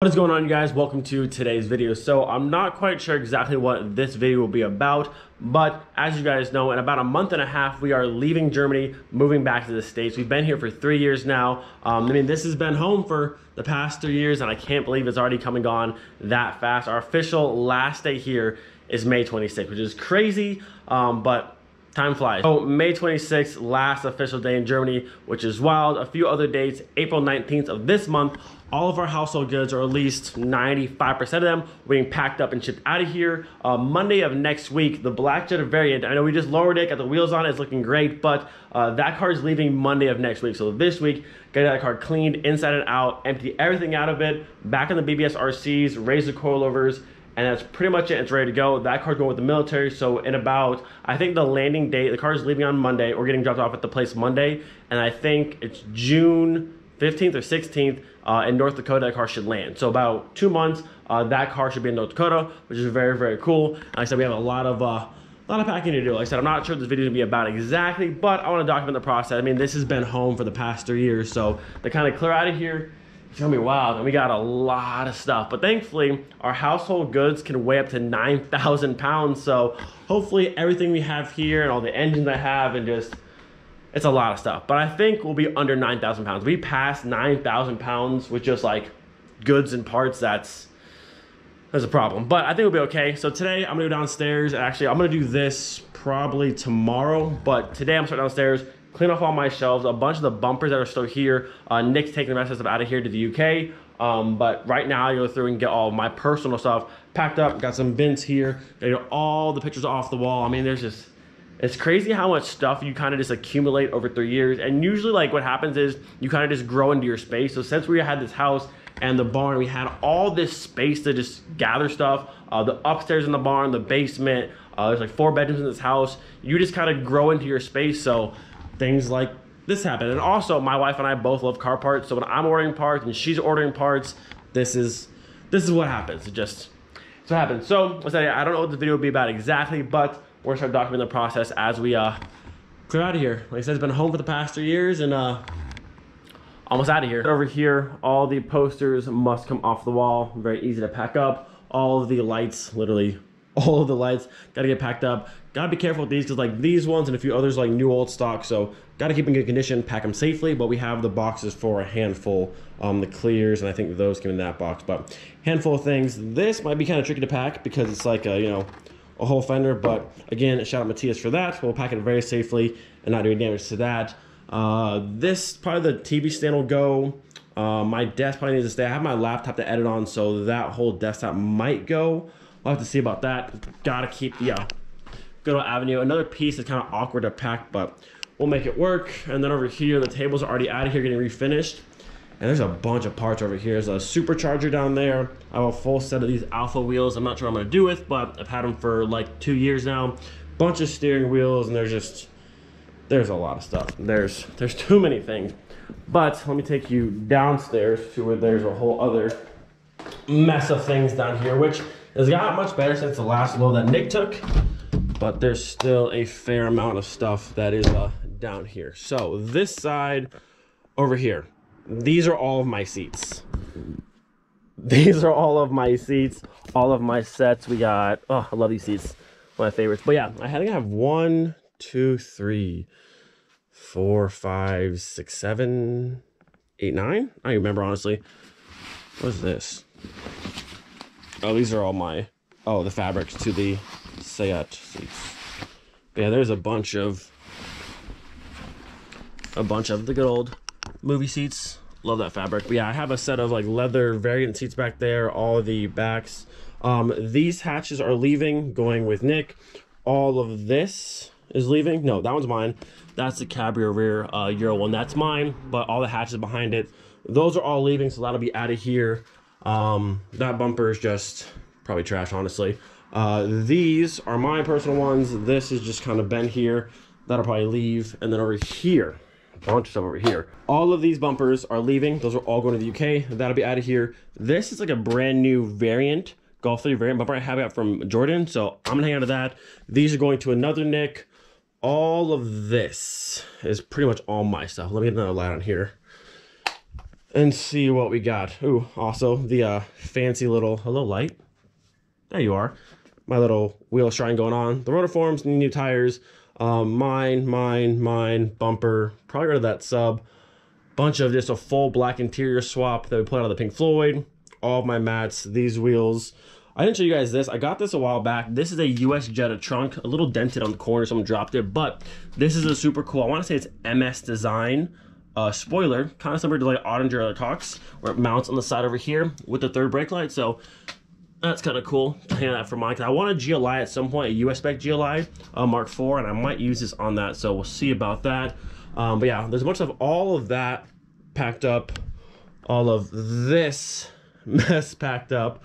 What is going on you guys? Welcome to today's video. So I'm not quite sure exactly what this video will be about, but as you guys know, in about a month and a half, we are leaving Germany, moving back to the States. We've been here for three years now. Um, I mean, this has been home for the past three years and I can't believe it's already coming on that fast. Our official last day here is May 26th, which is crazy, um, but Time flies. So May 26th, last official day in Germany, which is wild. A few other dates, April 19th of this month, all of our household goods, or at least 95% of them, are being packed up and shipped out of here. Uh, Monday of next week, the Black Jetta variant, I know we just lowered it, got the wheels on it, it's looking great, but uh, that car is leaving Monday of next week. So this week, get that car cleaned inside and out, empty everything out of it, back on the BBS RCs, raise the coilovers, and that's pretty much it. It's ready to go. That car's going with the military. So in about, I think the landing date, the car is leaving on Monday. We're getting dropped off at the place Monday, and I think it's June 15th or 16th uh, in North Dakota. That car should land. So about two months, uh, that car should be in North Dakota, which is very very cool. Like I said, we have a lot of. Uh, a lot of packing to do. Like I said, I'm not sure this video is gonna be about exactly, but I want to document the process. I mean, this has been home for the past three years, so to kind of clear out of here, it's gonna be wild and we got a lot of stuff. But thankfully our household goods can weigh up to 9,000 pounds. So hopefully everything we have here and all the engines I have and just it's a lot of stuff. But I think we'll be under 9,000 pounds. We passed 9,000 pounds with just like goods and parts that's that's a problem. But I think we'll be okay. So today I'm gonna go downstairs. Actually I'm gonna do this probably tomorrow. But today I'm starting downstairs clean off all my shelves, a bunch of the bumpers that are still here. Uh, Nick's taking the rest of stuff out of here to the UK. Um, but right now I go through and get all my personal stuff packed up. Got some bins here. Got all the pictures off the wall. I mean, there's just, it's crazy how much stuff you kind of just accumulate over three years. And usually like what happens is you kind of just grow into your space. So since we had this house and the barn, we had all this space to just gather stuff. Uh, the upstairs in the barn, the basement, uh, there's like four bedrooms in this house. You just kind of grow into your space. So things like this happen. And also, my wife and I both love car parts. So when I'm ordering parts and she's ordering parts, this is this is what happens. It just so happens. So I said I don't know what the video will be about exactly, but we're gonna start documenting the process as we uh clear out of here. Like I said, it's been home for the past three years and uh almost out of here. Over here, all the posters must come off the wall. Very easy to pack up. All of the lights literally all of the lights gotta get packed up. Gotta be careful with these because like these ones and a few others like new old stock so gotta keep in good condition pack them safely but we have the boxes for a handful um the clears and i think those come in that box but handful of things. This might be kind of tricky to pack because it's like a you know a whole fender but again shout out matthias for that. We'll pack it very safely and not do any damage to that. Uh this part of the tv stand will go. Uh, my desk probably needs to stay. I have my laptop to edit on, so that whole desktop might go. We'll have to see about that. Gotta keep, yeah, good old Avenue. Another piece is kind of awkward to pack, but we'll make it work. And then over here, the tables are already out of here getting refinished. And there's a bunch of parts over here. There's a supercharger down there. I have a full set of these alpha wheels. I'm not sure I'm gonna do with, but I've had them for like two years now. Bunch of steering wheels, and there's just, there's a lot of stuff. There's, there's too many things. But let me take you downstairs to where there's a whole other mess of things down here, which has got much better since the last load that Nick took, but there's still a fair amount of stuff that is uh, down here. So this side over here, these are all of my seats. These are all of my seats, all of my sets. We got, oh, I love these seats, One of my favorites. But yeah, I think I have one, two, three, four, five, six, seven, eight, nine. I don't remember honestly. What's this? Oh, these are all my, oh, the fabrics to the Seat seats. Yeah, there's a bunch of, a bunch of the good old movie seats. Love that fabric. But yeah, I have a set of like leather variant seats back there, all the backs. Um, these hatches are leaving, going with Nick. All of this is leaving. No, that one's mine. That's the Cabrio rear uh, Euro one. That's mine, but all the hatches behind it, those are all leaving, so that'll be out of here. Um, that bumper is just probably trash, honestly. Uh, these are my personal ones. This is just kind of bent here. That'll probably leave. And then over here, bunch of stuff over here. All of these bumpers are leaving. Those are all going to the UK. That'll be out of here. This is like a brand new variant, Golf 3 variant bumper I have it from Jordan. So I'm gonna hang out of that. These are going to another Nick. All of this is pretty much all my stuff. Let me get another light on here. And see what we got. Ooh, also the uh, fancy little, hello light. There you are. My little wheel shrine going on. The rotiforms, new tires. Um, mine, mine, mine, bumper. Probably rid of that sub. Bunch of just a full black interior swap that we put out of the Pink Floyd. All of my mats, these wheels. I didn't show you guys this. I got this a while back. This is a US Jetta trunk, a little dented on the corner, someone dropped it, but this is a super cool, I wanna say it's MS design uh, spoiler, kind of similar to like Oettinger or Cox, where it mounts on the side over here with the third brake light. So that's kind of cool to hang that for mine. I want a GLI at some point, a US spec GLI uh, Mark IV, and I might use this on that. So we'll see about that. Um, but yeah, there's a bunch of all of that packed up, all of this mess packed up,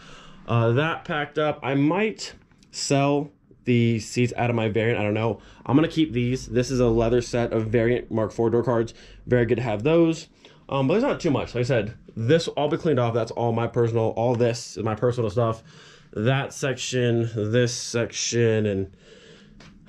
uh, that packed up. I might sell the seats out of my variant. I don't know. I'm going to keep these. This is a leather set of variant Mark IV door cards. Very good to have those. Um, but there's not too much. Like I said, this all be cleaned off. That's all my personal, all this is my personal stuff. That section, this section, and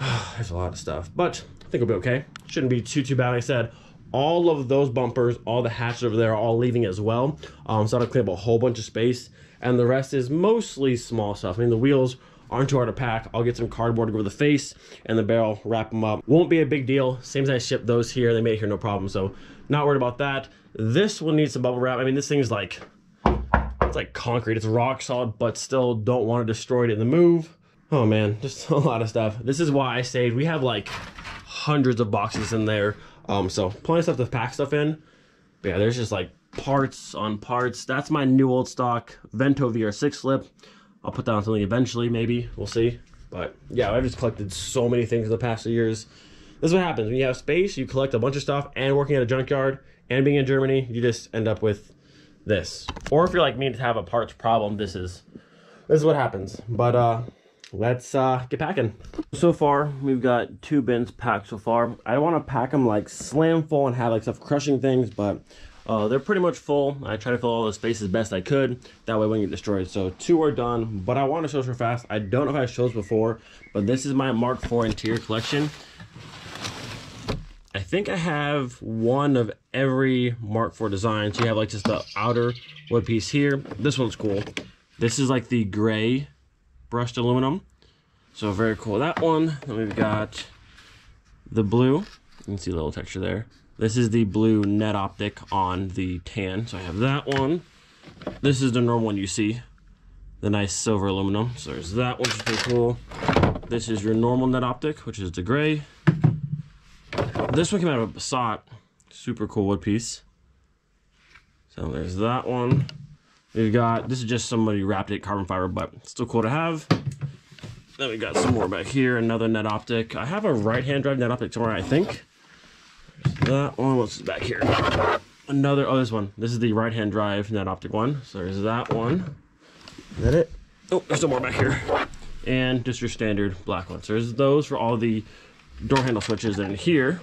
uh, there's a lot of stuff. But I think it'll be okay. Shouldn't be too, too bad. Like I said, all of those bumpers, all the hatches over there are all leaving as well. Um, so I'll clean up a whole bunch of space. And the rest is mostly small stuff. I mean, the wheels aren't too hard to pack. I'll get some cardboard to go over the face and the barrel, wrap them up. Won't be a big deal. Same as I shipped those here. They made it here no problem. So not worried about that. This one needs some bubble wrap. I mean, this thing's like, it's like concrete. It's rock solid, but still don't want to destroy it in the move. Oh man, just a lot of stuff. This is why I saved. We have like hundreds of boxes in there. Um, so plenty of stuff to pack stuff in. But yeah, there's just like parts on parts. That's my new old stock Vento VR6 slip. I'll put that on something eventually, maybe. We'll see. But yeah, I've just collected so many things in the past few years. This is what happens. When you have space, you collect a bunch of stuff, and working at a junkyard, and being in Germany, you just end up with this. Or if you're like me to have a parts problem, this is this is what happens. But uh let's uh get packing. So far, we've got two bins packed so far. I want to pack them like slam full and have like stuff crushing things, but uh, they're pretty much full. I try to fill all the space as best I could. That way we wouldn't get destroyed. So two are done, but I want to show real fast. I don't know if I showed before, but this is my Mark IV interior collection. I think I have one of every Mark IV design. So you have like just the outer wood piece here. This one's cool. This is like the gray brushed aluminum. So very cool. That one. Then we've got the blue. You can see a little texture there. This is the blue net optic on the tan. So I have that one. This is the normal one you see. The nice silver aluminum. So there's that one, which is pretty cool. This is your normal net optic, which is the gray. This one came out of a Passat. Super cool wood piece. So there's that one. We've got, this is just somebody wrapped it carbon fiber, but still cool to have. Then we got some more back here, another net optic. I have a right-hand drive net optic somewhere, I think that one. What's back here? Another, oh, this one. This is the right-hand drive net optic one. So there's that one. Is that it? Oh, there's some more back here. And just your standard black ones. So there's those for all the door handle switches. And here,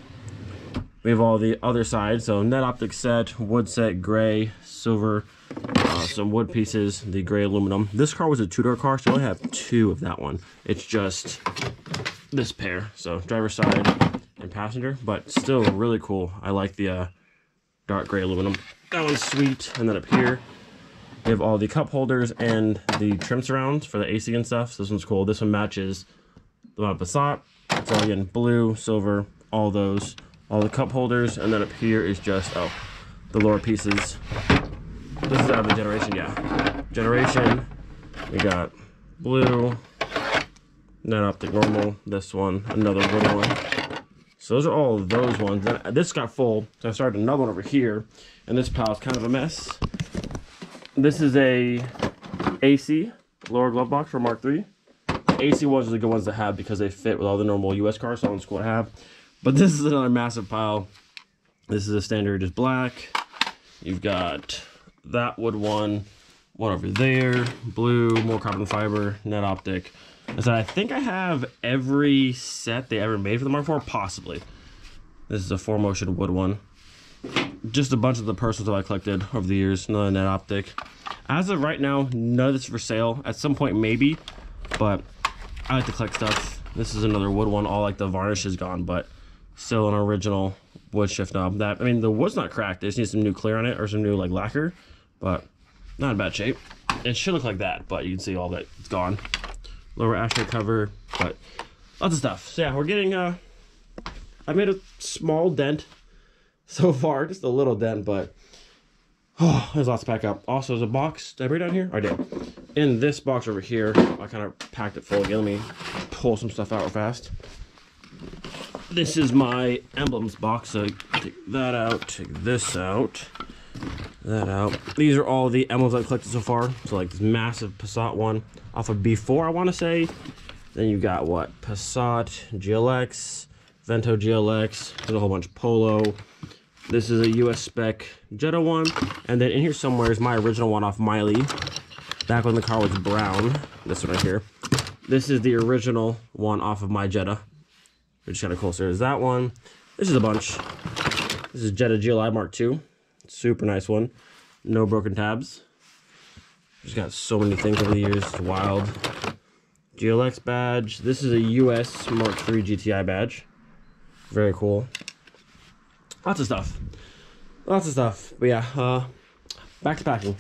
we have all the other sides. So net optic set, wood set, gray, silver, uh, some wood pieces, the gray aluminum. This car was a two-door car, so I only have two of that one. It's just this pair. So driver side, passenger, but still really cool. I like the uh, dark gray aluminum. That one's sweet. And then up here, we have all the cup holders and the trim surrounds for the AC and stuff. So this one's cool. This one matches the one Passat. So again, blue, silver, all those, all the cup holders. And then up here is just, oh, the lower pieces. This is out of the generation, yeah. Generation, we got blue, net optic normal, this one, another wood one. So those are all those ones. Then uh, this got full, so I started another one over here, and this pile is kind of a mess. This is a AC lower glove box for Mark III. AC ones are the good ones to have because they fit with all the normal US cars, so one's cool to have. But this is another massive pile. This is a standard just black. You've got that wood one, one over there, blue, more carbon fiber, net optic. I said, I think I have every set they ever made for the Mark IV, possibly. This is a 4Motion wood one. Just a bunch of the personals that I collected over the years, another net optic. As of right now, none of this is for sale. At some point, maybe, but I like to collect stuff. This is another wood one. All like the varnish is gone, but still an original wood shift knob. That I mean, the wood's not cracked. It just needs some new clear on it or some new like lacquer, but not in bad shape. It should look like that, but you can see all that it's gone. Lower ashtray cover, but lots of stuff. So yeah, we're getting uh, I made a small dent so far, just a little dent, but oh, there's lots to pack up. Also, there's a box. Did I bring down here? I did. In this box over here, I kind of packed it full again. Let me pull some stuff out real fast. This is my emblems box. So take that out, take this out, that out. These are all the emblems I've collected so far. So like this massive Passat one off of B4, I want to say. Then you got what? Passat, GLX, Vento GLX, there's a whole bunch of Polo. This is a US spec Jetta one. And then in here somewhere is my original one off Miley. Back when the car was brown. This one right here. This is the original one off of my Jetta. Which is kind of cool. So there's that one. This is a bunch. This is Jetta GLI Mark II. Super nice one. No broken tabs. Just got so many things over the years. It's wild. GLX badge. This is a US Mark III GTI badge. Very cool. Lots of stuff. Lots of stuff. But yeah, uh, back to packing.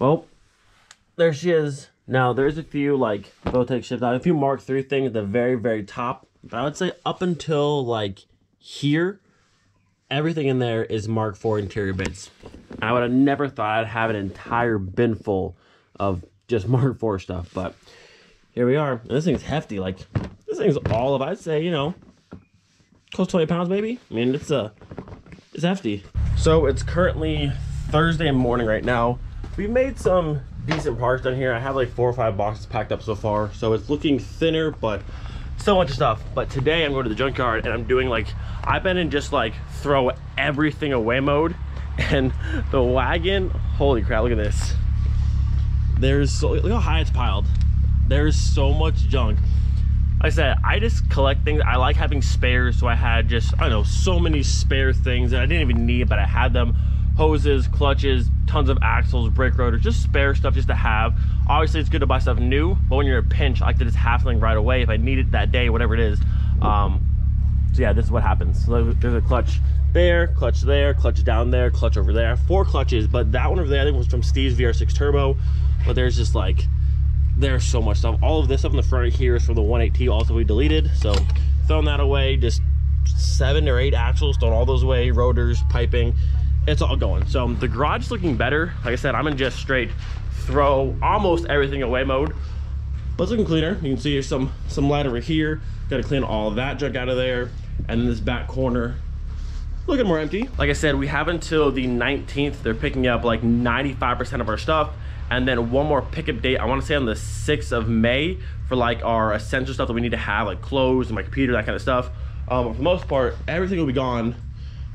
Well, there she is. Now, there's a few, like, Bowtech shift out, a few Mark III things at the very, very top. But I would say up until, like, here, everything in there is Mark IV interior bits. I would have never thought I'd have an entire bin full of just Mark IV stuff, but here we are. And this thing's hefty. Like, this thing's all of, I'd say, you know, close 20 pounds maybe. I mean, it's uh, it's hefty. So it's currently Thursday morning right now. We've made some decent parts down here. I have like four or five boxes packed up so far. So it's looking thinner, but so much stuff. But today I'm going to the junkyard and I'm doing like, I've been in just like throw everything away mode. And the wagon, holy crap, look at this. There's so, look how high it's piled. There's so much junk. Like I said, I just collect things. I like having spares, so I had just, I don't know, so many spare things that I didn't even need, but I had them. Hoses, clutches, tons of axles, brake rotors, just spare stuff just to have. Obviously, it's good to buy stuff new, but when you're in a pinch, I like to just have something right away if I need it that day, whatever it is. Um, so yeah, this is what happens. So there's a clutch there, clutch there, clutch down there, clutch over there. Four clutches, but that one over there I think was from Steve's VR6 Turbo. But there's just like there's so much stuff all of this stuff in the front here is from the 180 also we deleted so throwing that away just seven or eight axles throwing all those away rotors piping it's all going so the garage is looking better like i said i'm in just straight throw almost everything away mode. But it's looking cleaner. You can see there's some some light over here. Got to clean all that junk out of there. And then this back corner looking more empty. Like i said we have until the 19th they're picking up like 95 percent of our stuff. And then one more pickup date i want to say on the 6th of may for like our essential stuff that we need to have like clothes and my computer that kind of stuff. Um, for the most part everything will be gone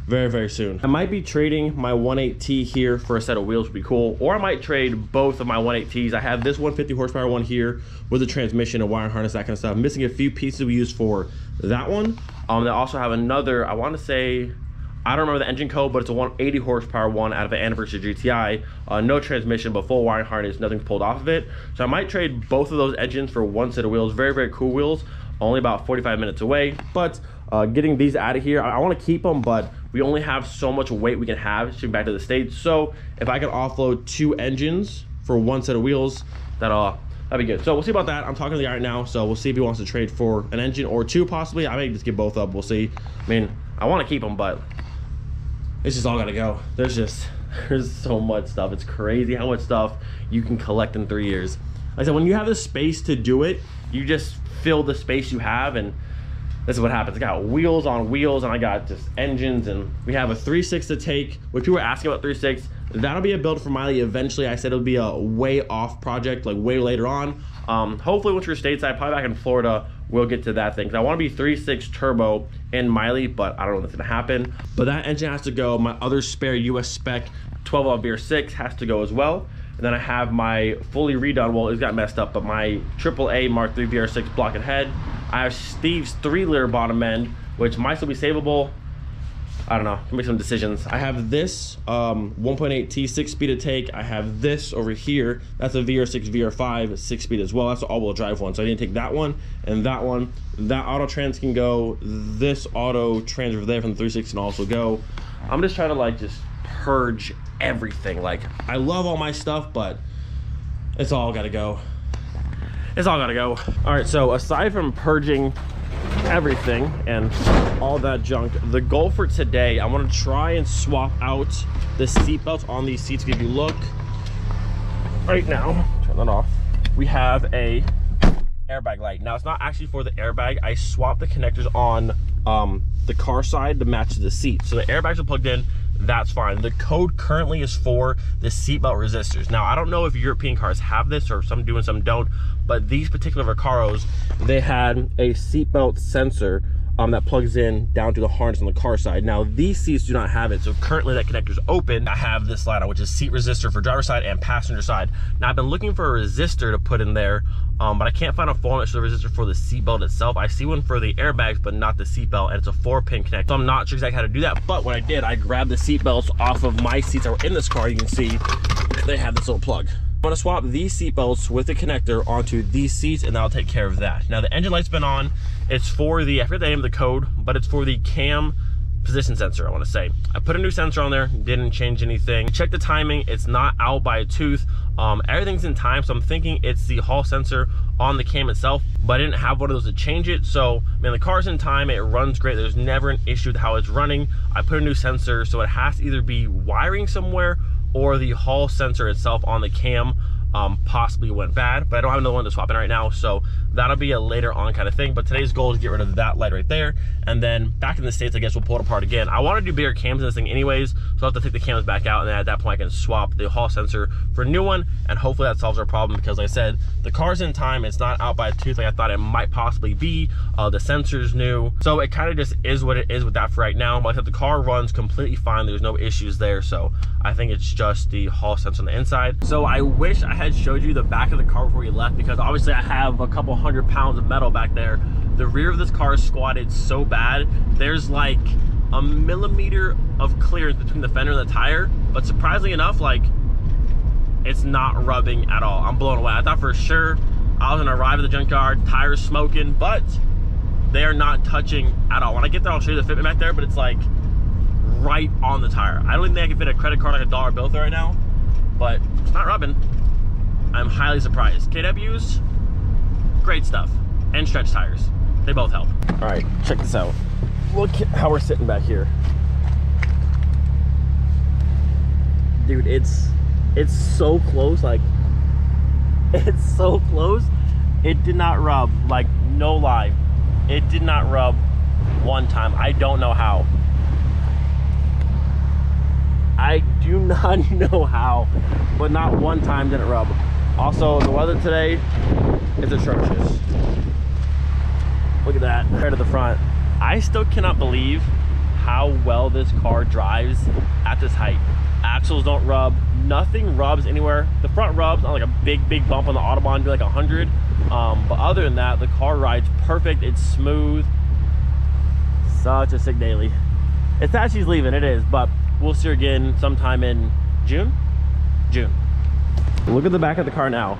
very very soon i might be trading my 1.8t here for a set of wheels would be cool or i might trade both of my 1.8ts i have this 150 horsepower one here with a transmission a wire harness that kind of stuff I'm missing a few pieces we use for that one um they also have another i want to say I don't remember the engine code, but it's a 180 horsepower one out of an Anniversary GTI. Uh, no transmission, but full wiring harness, nothing pulled off of it. So I might trade both of those engines for one set of wheels. Very, very cool wheels. Only about 45 minutes away. But uh, getting these out of here, I, I want to keep them, but we only have so much weight we can have shipping back to the States. So if I can offload two engines for one set of wheels, that'll uh, that'd be good. So we'll see about that. I'm talking to the guy right now, so we'll see if he wants to trade for an engine or two possibly. I may just give both up. We'll see. I mean, I want to keep them, but it's just all gotta go. There's just, there's so much stuff. It's crazy how much stuff you can collect in three years. Like I said, when you have the space to do it, you just fill the space you have and this is what happens. I got wheels on wheels and I got just engines and we have a 3.6 to take, which people were asking about 3.6. That'll be a build for Miley eventually. I said it'll be a way off project, like way later on. Um, hopefully once we're stateside, probably back in Florida, we'll get to that thing. Cause I want to be 3.6 turbo in Miley, but I don't know if that's gonna happen. But that engine has to go. My other spare US spec 12 valve VR6 has to go as well. And then I have my fully redone, well, it's got messed up, but my AAA Mark III VR6 block and head. I have Steve's three liter bottom end, which might still be savable. I don't know, make some decisions. I have this um, 1.8T six speed to take. I have this over here. That's a VR6 VR5 six speed as well. That's an all-wheel drive one. So I need to take that one and that one. That auto trans can go. This auto trans over there from the 360 can also go. I'm just trying to like just purge everything. Like I love all my stuff, but it's all gotta go. It's all gotta go. All right, so aside from purging everything and all that junk. The goal for today, I want to try and swap out the seatbelts on these seats. If you look right now, turn that off. We have a airbag light. Now it's not actually for the airbag. I swapped the connectors on um, the car side to match the seat. So the airbags are plugged in that's fine. The code currently is for the seatbelt resistors. Now, I don't know if European cars have this or some do and some don't, but these particular Recaros, they had a seatbelt sensor um, that plugs in down to the harness on the car side. Now, these seats do not have it, so currently that connector is open. I have this slide on, which is seat resistor for driver side and passenger side. Now, I've been looking for a resistor to put in there um, but I can't find a full mesh resistor for the seatbelt itself. I see one for the airbags, but not the seatbelt, and it's a four pin connector. So I'm not sure exactly how to do that, but what I did, I grabbed the seatbelts off of my seats that were in this car. You can see they have this little plug. I'm gonna swap these seatbelts with the connector onto these seats and that'll take care of that. Now the engine light's been on. It's for the, I forget the name of the code, but it's for the cam position sensor, I wanna say. I put a new sensor on there, didn't change anything. Check the timing, it's not out by a tooth. Um, everything's in time, so I'm thinking it's the hall sensor on the cam itself, but I didn't have one of those to change it. So, man, the car's in time, it runs great. There's never an issue with how it's running. I put a new sensor, so it has to either be wiring somewhere or the hall sensor itself on the cam um, possibly went bad, but I don't have another one to swap in right now, so that'll be a later on kind of thing. But today's goal is to get rid of that light right there, and then back in the States, I guess we'll pull it apart again. I want to do bigger cams in this thing anyways, so I'll have to take the cams back out, and then at that point, I can swap the hall sensor for a new one, and hopefully that solves our problem, because like I said, the car's in time, it's not out by a tooth like I thought it might possibly be, uh, the sensor's new, so it kind of just is what it is with that for right now, but I said the car runs completely fine, there's no issues there, so I think it's just the hall sensor on the inside. So I wish I had showed you the back of the car before you left because obviously I have a couple hundred pounds of metal back there. The rear of this car is squatted so bad. There's like a millimeter of clearance between the fender and the tire, but surprisingly enough, like it's not rubbing at all. I'm blown away. I thought for sure I was gonna arrive at the junkyard, tires smoking, but they are not touching at all. When I get there, I'll show you the fitment back there, but it's like right on the tire. I don't even think I can fit a credit card like a dollar bill through right now, but it's not rubbing. I'm highly surprised. KW's, great stuff. And stretch tires. They both help. All right, check this out. Look how we're sitting back here. Dude, it's it's so close, like it's so close. It did not rub, like no lie. It did not rub one time. I don't know how. I do not know how, but not one time did it rub. Also, the weather today is atrocious. Look at that, compared to the front. I still cannot believe how well this car drives at this height. Axles don't rub, nothing rubs anywhere. The front rubs on like a big, big bump on the Autobahn, be like 100. Um, but other than that, the car rides perfect, it's smooth. Such a sick daily. It's actually leaving, it is, but we'll see her again sometime in June? June. Look at the back of the car now.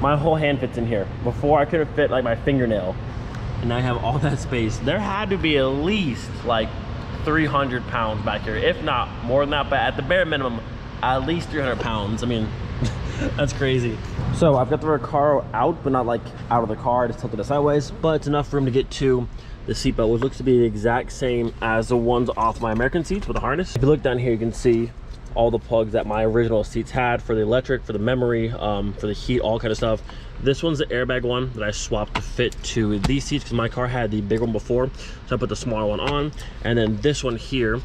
My whole hand fits in here. Before I couldn't fit like my fingernail. And I have all that space. There had to be at least like 300 pounds back here. If not more than that, but at the bare minimum, at least 300 pounds. I mean, that's crazy. So I've got the Recaro out, but not like out of the car. I just tilted it sideways, but it's enough room to get to the seatbelt, which looks to be the exact same as the ones off my American seats with the harness. If you look down here, you can see all the plugs that my original seats had for the electric, for the memory, um, for the heat, all kind of stuff. This one's the airbag one that I swapped to fit to these seats because my car had the big one before. So I put the smaller one on. And then this one here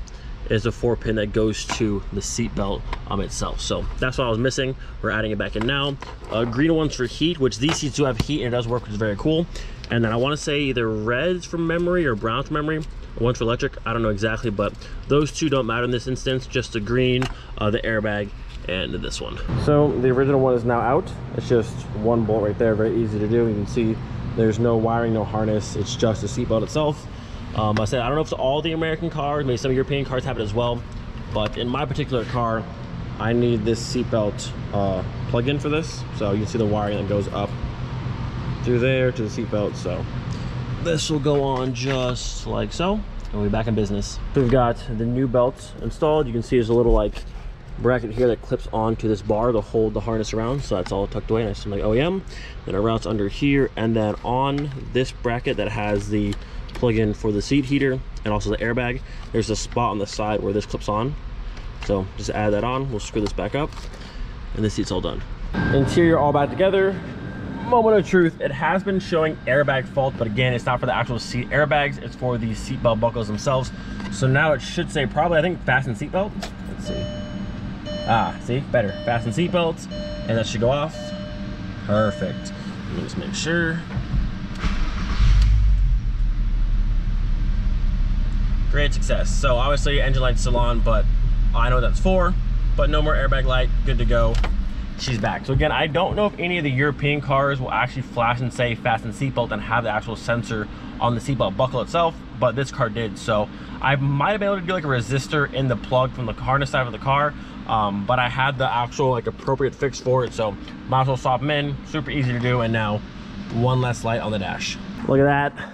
is a four pin that goes to the seat belt um, itself. So that's what I was missing. We're adding it back in now. Uh, green ones for heat, which these seats do have heat and it does work, which is very cool. And then I want to say either reds from memory or browns from memory. One for electric, I don't know exactly, but those two don't matter in this instance. Just the green, uh, the airbag, and this one. So the original one is now out. It's just one bolt right there, very easy to do. You can see there's no wiring, no harness. It's just the seatbelt itself. Um, I said, I don't know if it's all the American cars, maybe some European cars have it as well, but in my particular car, I need this seatbelt uh, plug-in for this. So you can see the wiring that goes up through there to the seatbelt. So this will go on just like so, and we'll be back in business. We've got the new belts installed. You can see there's a little like bracket here that clips onto this bar to hold the harness around so that's all tucked away nice and like OEM then it routes under here and then on this bracket that has the plug-in for the seat heater and also the airbag there's a spot on the side where this clips on. So just add that on. We'll screw this back up and the seat's all done. Interior all back together moment of truth it has been showing airbag fault but again it's not for the actual seat airbags it's for the seatbelt buckles themselves so now it should say probably i think fasten seatbelt let's see Ah, see, better. Fasten seatbelts, and that should go off. Perfect. Let me just make sure. Great success. So obviously engine light's still on, but I know what that's for, but no more airbag light, good to go. She's back. So again, I don't know if any of the European cars will actually flash and say fasten seatbelt and have the actual sensor on the seatbelt buckle itself, but this car did. So I might have been able to do like a resistor in the plug from the harness side of the car, um, but I had the actual like appropriate fix for it. So might as well swap them in, super easy to do. And now one less light on the dash. Look at that.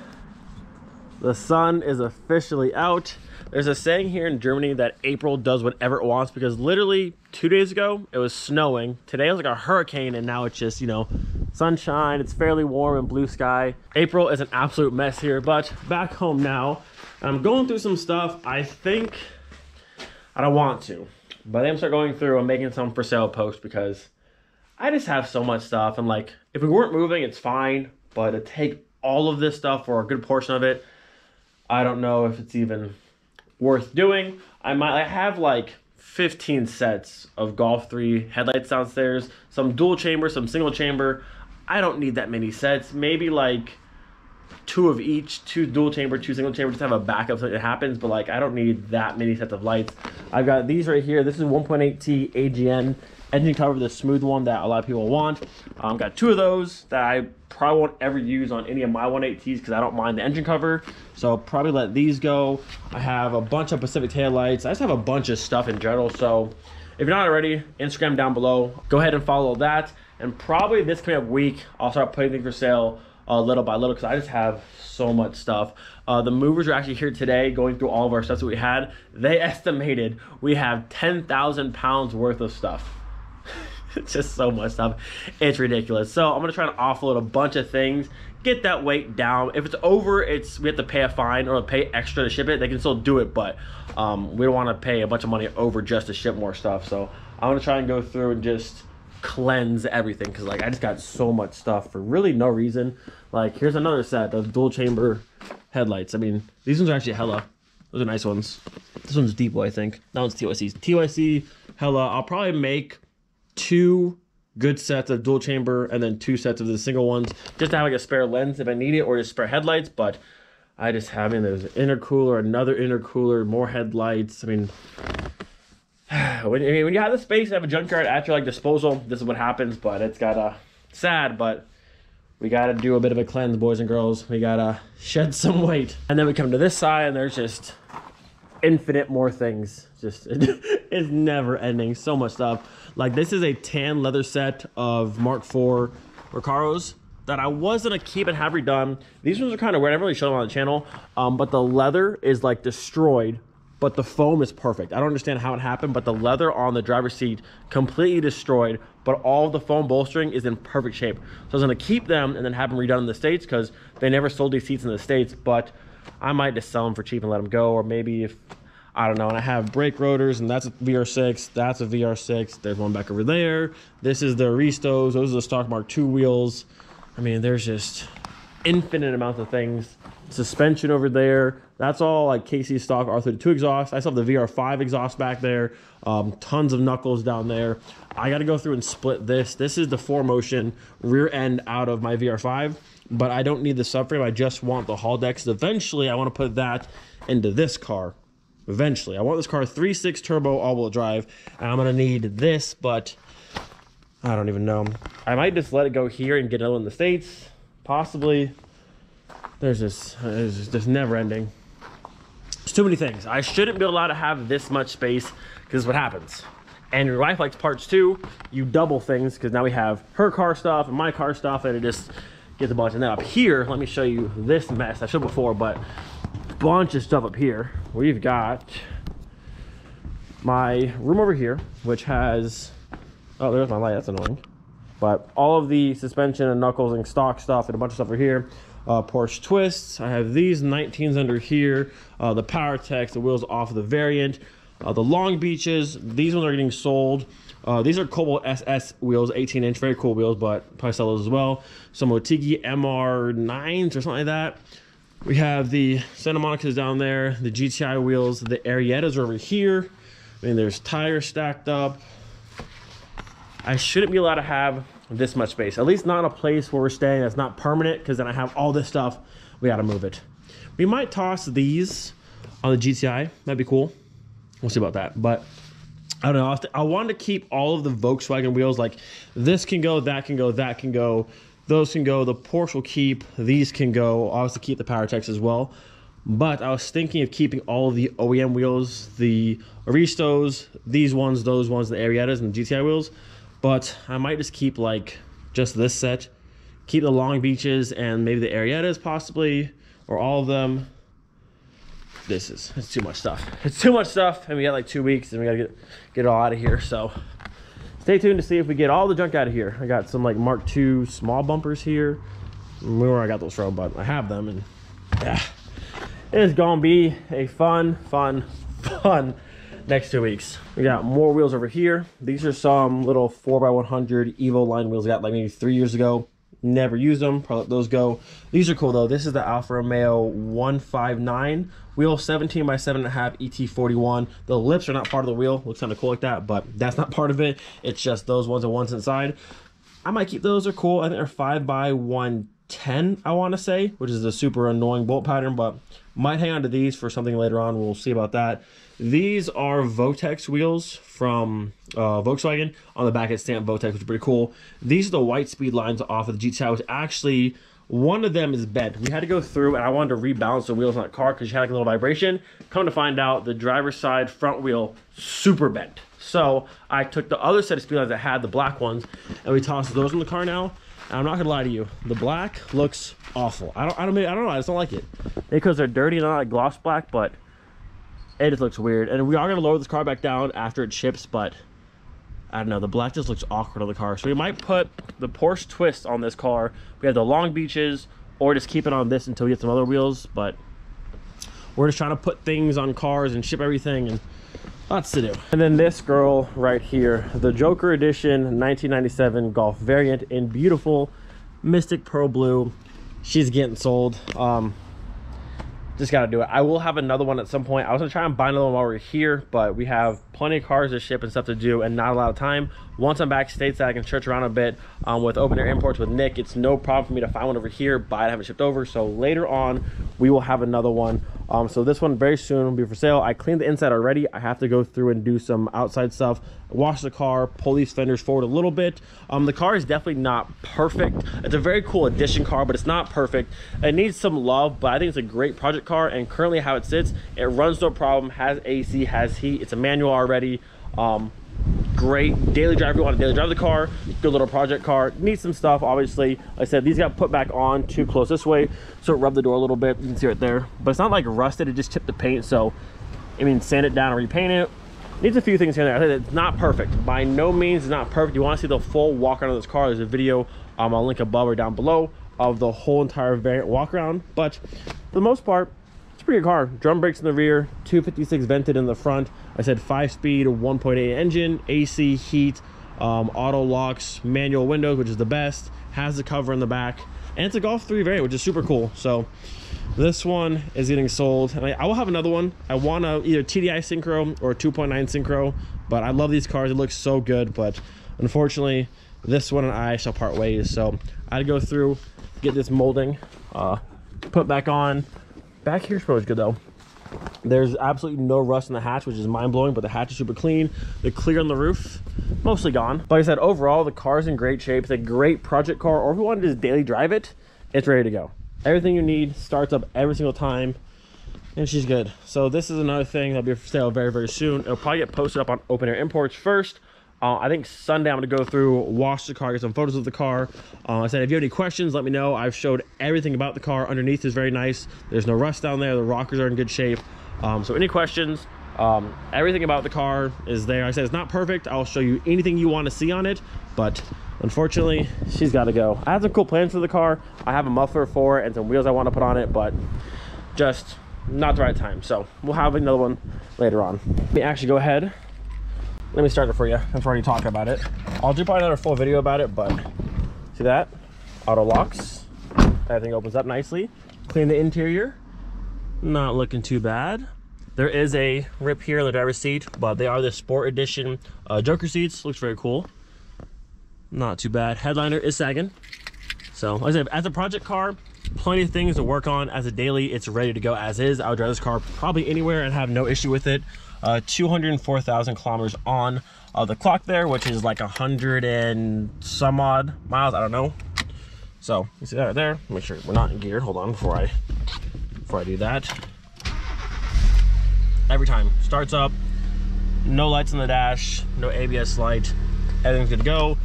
The sun is officially out. There's a saying here in Germany that April does whatever it wants because literally two days ago it was snowing. Today it was like a hurricane and now it's just, you know, sunshine. It's fairly warm and blue sky. April is an absolute mess here, but back home now. I'm going through some stuff. I think I don't want to, but I'm start going through and making some for sale posts because I just have so much stuff. And like, if we weren't moving, it's fine, but to take all of this stuff or a good portion of it, I don't know if it's even worth doing. I might I have like 15 sets of Golf 3 headlights downstairs, some dual chamber, some single chamber. I don't need that many sets. Maybe like two of each, two dual chamber, two single chamber, just have a backup so it happens, but like I don't need that many sets of lights. I've got these right here. This is 1.8T AGN engine cover, the smooth one that a lot of people want. i um, got two of those that I probably won't ever use on any of my 1.8Ts because I don't mind the engine cover. So I'll probably let these go. I have a bunch of Pacific tail lights. I just have a bunch of stuff in general. So if you're not already, Instagram down below. Go ahead and follow that. And probably this coming up week, I'll start putting things for sale uh, little by little because I just have so much stuff. Uh, the movers are actually here today going through all of our stuff that we had. They estimated we have 10,000 pounds worth of stuff. just so much stuff. It's ridiculous. So I'm gonna try to offload a bunch of things, get that weight down. If it's over, it's we have to pay a fine or pay extra to ship it. They can still do it, but um, we don't want to pay a bunch of money over just to ship more stuff. So I'm gonna try and go through and just cleanse everything because like I just got so much stuff for really no reason. Like here's another set of dual chamber headlights. I mean these ones are actually hella. Those are nice ones. This one's Depot, I think. That one's TYC. TYC hella. I'll probably make two good sets of dual chamber and then two sets of the single ones just to have like a spare lens if I need it or just spare headlights. But I just have, I mean, there's an intercooler, another intercooler, more headlights. I mean, when, I mean, when you have the space, have a junkyard at your like disposal, this is what happens. But it's got a sad, but we got to do a bit of a cleanse, boys and girls. We got to shed some weight. And then we come to this side, and there's just infinite more things. Just it's never ending. So much stuff. Like this is a tan leather set of Mark IV Recaros that I was gonna keep and have redone. These ones are kind of weird. I never really showed them on the channel, um, but the leather is like destroyed but the foam is perfect. I don't understand how it happened, but the leather on the driver's seat completely destroyed, but all the foam bolstering is in perfect shape. So I was gonna keep them and then have them redone in the States because they never sold these seats in the States, but I might just sell them for cheap and let them go, or maybe if, I don't know, and I have brake rotors, and that's a VR6, that's a VR6, there's one back over there. This is the Aristos, those are the stock Mark II wheels. I mean, there's just infinite amounts of things. Suspension over there, that's all like KC stock R32 exhaust. I still have the VR5 exhaust back there. Um, tons of knuckles down there. I got to go through and split this. This is the 4Motion rear end out of my VR5, but I don't need the subframe. I just want the Haldex. Eventually, I want to put that into this car. Eventually, I want this car 3.6 turbo all-wheel drive, and I'm gonna need this, but I don't even know. I might just let it go here and get it in the states, possibly. There's just, it's just never ending It's too many things. I shouldn't be allowed to have this much space because what happens. And your wife likes parts too. You double things because now we have her car stuff and my car stuff and it just gets a bunch. And then up here, let me show you this mess. I showed before, but bunch of stuff up here. We've got my room over here, which has, oh, there's my light, that's annoying. But all of the suspension and knuckles and stock stuff and a bunch of stuff over here. Uh, Porsche twists. I have these 19s under here. Uh, the Techs. the wheels off of the variant. Uh, the Long Beaches, these ones are getting sold. Uh, these are Cobalt SS wheels, 18 inch, very cool wheels, but probably sell those as well. Some Motegi MR9s or something like that. We have the Santa Monica's down there, the GTI wheels, the Ariettas are over here. I mean, there's tires stacked up. I shouldn't be allowed to have this much space, at least not a place where we're staying that's not permanent, because then I have all this stuff. We got to move it. We might toss these on the GTI. That'd be cool. We'll see about that. But I don't know. I wanted to keep all of the Volkswagen wheels. Like this can go, that can go, that can go. Those can go. The Porsche will keep. These can go. Obviously, keep the Powertex as well. But I was thinking of keeping all of the OEM wheels, the Aristos, these ones, those ones, the Ariettas, and the GTI wheels. But I might just keep like just this set. Keep the Long Beaches and maybe the Ariettas possibly, or all of them. This is it's too much stuff. It's too much stuff, and we got like two weeks, and we gotta get get it all out of here. So stay tuned to see if we get all the junk out of here. I got some like Mark II small bumpers here. Where I got those from, but I have them, and yeah, it is gonna be a fun, fun, fun next two weeks. We got more wheels over here. These are some little 4x100 Evo line wheels I got like maybe three years ago. Never used them, probably let those go. These are cool though. This is the Alfa Romeo 159 wheel, 17 by 7.5 ET41. The lips are not part of the wheel. Looks kind of cool like that, but that's not part of it. It's just those ones and ones inside. I might keep those. They're cool. I think they're 5 by 110, I want to say, which is a super annoying bolt pattern, but might hang on to these for something later on. We'll see about that. These are Votex wheels from uh, Volkswagen. On the back, it's stamped Votex, which is pretty cool. These are the white speed lines off of the GTI, which actually one of them is bent. We had to go through and I wanted to rebalance the wheels on that car because you had like a little vibration. Come to find out, the driver's side front wheel super bent. So I took the other set of speed lines that had the black ones and we tossed those in the car now. And I'm not gonna lie to you, the black looks awful. I don't, I don't, I don't know. I just don't like it because they're dirty and not like gloss black, but it just looks weird. And we are going to lower this car back down after it ships, but I don't know. The black just looks awkward on the car. So we might put the Porsche twist on this car. We have the long beaches or just keep it on this until we get some other wheels. But we're just trying to put things on cars and ship everything and lots to do. And then this girl right here, the Joker Edition 1997 Golf variant in beautiful Mystic Pearl Blue. She's getting sold. Um, just got to do it. I will have another one at some point. I was to try and buy another one while we're here, but we have plenty of cars to ship and stuff to do and not a lot of time. Once I'm back states that I can church around a bit um, with open air imports with Nick, it's no problem for me to find one over here, but I have it shipped over. So later on, we will have another one. Um, so this one very soon will be for sale. I cleaned the inside already. I have to go through and do some outside stuff, wash the car, pull these fenders forward a little bit. Um, the car is definitely not perfect. It's a very cool addition car, but it's not perfect. It needs some love, but I think it's a great project car. And currently how it sits, it runs no problem, has AC, has heat. It's a manual already. Um, great daily driver you want to daily drive the car good little project car needs some stuff obviously like i said these got put back on too close this way so it rubbed the door a little bit you can see right there but it's not like rusted it just chipped the paint so i mean sand it down and repaint it needs a few things here and there it's not perfect by no means it's not perfect you want to see the full walk around of this car there's a video um, i'll link above or down below of the whole entire variant walk around but for the most part it's a pretty good car. Drum brakes in the rear, 256 vented in the front. I said five speed, 1.8 engine, AC, heat, um, auto locks, manual windows, which is the best. Has the cover in the back. And it's a Golf 3 variant, which is super cool. So this one is getting sold. And I, I will have another one. I want a either TDI Synchro or 2.9 Synchro, But I love these cars. It looks so good. But unfortunately, this one and I shall part ways. So I'd go through, get this molding, uh, put back on, Back here's probably good though. There's absolutely no rust in the hatch, which is mind-blowing, but the hatch is super clean. The clear on the roof, mostly gone. Like I said, overall, the car's in great shape. It's a great project car, or if you wanted to just daily drive it, it's ready to go. Everything you need starts up every single time. and she's good. So this is another thing that'll be for sale very, very soon. It'll probably get posted up on Open Air Imports first. Uh, I think Sunday I'm gonna go through, wash the car, get some photos of the car. Uh, I said, if you have any questions, let me know. I've showed everything about the car. Underneath is very nice. There's no rust down there. The rockers are in good shape. Um, so any questions, um, everything about the car is there. I said, it's not perfect. I'll show you anything you wanna see on it, but unfortunately, she's gotta go. I have some cool plans for the car. I have a muffler for it and some wheels I wanna put on it, but just not the right time. So we'll have another one later on. Let me actually go ahead. Let me start it for you. I'm already talking about it. I'll do probably another full video about it, but see that? Auto locks. Everything opens up nicely. Clean the interior. Not looking too bad. There is a rip here in the driver's seat, but they are the sport edition uh, Joker seats. Looks very cool. Not too bad. Headliner is sagging. So, like I said, as a project car, plenty of things to work on. As a daily, it's ready to go as is. I would drive this car probably anywhere and have no issue with it. Uh, 204,000 kilometers on uh, the clock there, which is like a hundred and some odd miles. I don't know. So you see that right there. Make sure we're not in gear. Hold on before I before I do that. Every time starts up, no lights on the dash, no ABS light, everything's good to go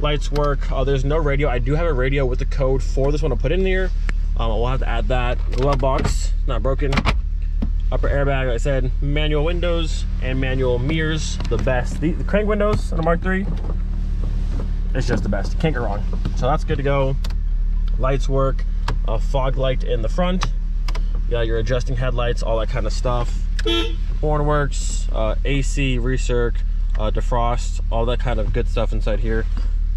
lights work. Uh, there's no radio. I do have a radio with the code for this one to put in here. Um, we'll have to add that. Glove box, not broken. Upper airbag, like I said, manual windows and manual mirrors, the best. The, the crank windows on a Mark III, it's just the best. Can't go wrong. So that's good to go. Lights work. A fog light in the front. You got your adjusting headlights, all that kind of stuff. Horn works, uh, AC, recirc, uh, defrost, all that kind of good stuff inside here.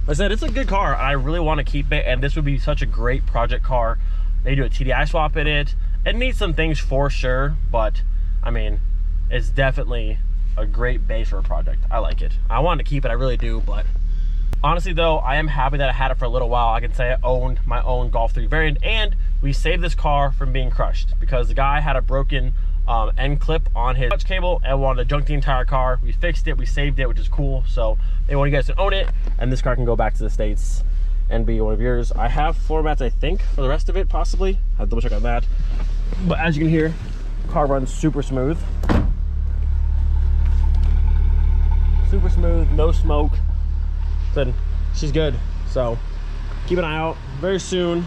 I said it's a good car. I really want to keep it, and this would be such a great project car. They do a TDI swap in it. It needs some things for sure, but I mean, it's definitely a great base for a project. I like it. I want to keep it, I really do, but honestly though, I am happy that I had it for a little while. I can say I owned my own Golf 3 variant, and we saved this car from being crushed because the guy had a broken um, end clip on his clutch cable and wanted to junk the entire car. We fixed it, we saved it, which is cool. So they want you guys to own it, and this car can go back to the States and be one of yours. I have floor mats, I think, for the rest of it, possibly. I have to double check on that. But as you can hear, car runs super smooth. Super smooth, no smoke. Then she's good. So keep an eye out very soon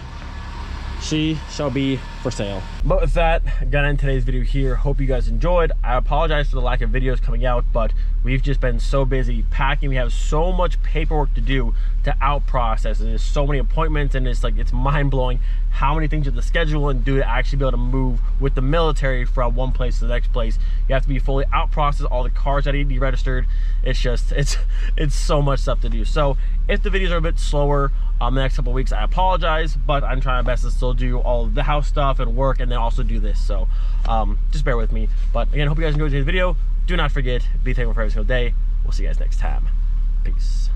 she shall be for sale. But with that, gonna end today's video here. Hope you guys enjoyed. I apologize for the lack of videos coming out, but we've just been so busy packing. We have so much paperwork to do to out process. And there's so many appointments and it's like, it's mind blowing how many things you have to schedule and do to actually be able to move with the military from one place to the next place. You have to be fully out process all the cars that need to be registered. It's just, it's, it's so much stuff to do. So if the videos are a bit slower um, the next couple weeks, I apologize, but I'm trying my best to still do all the house stuff and work and then also do this. So um, just bear with me. But again, hope you guys enjoyed today's video. Do not forget, be thankful for every single day. We'll see you guys next time. Peace.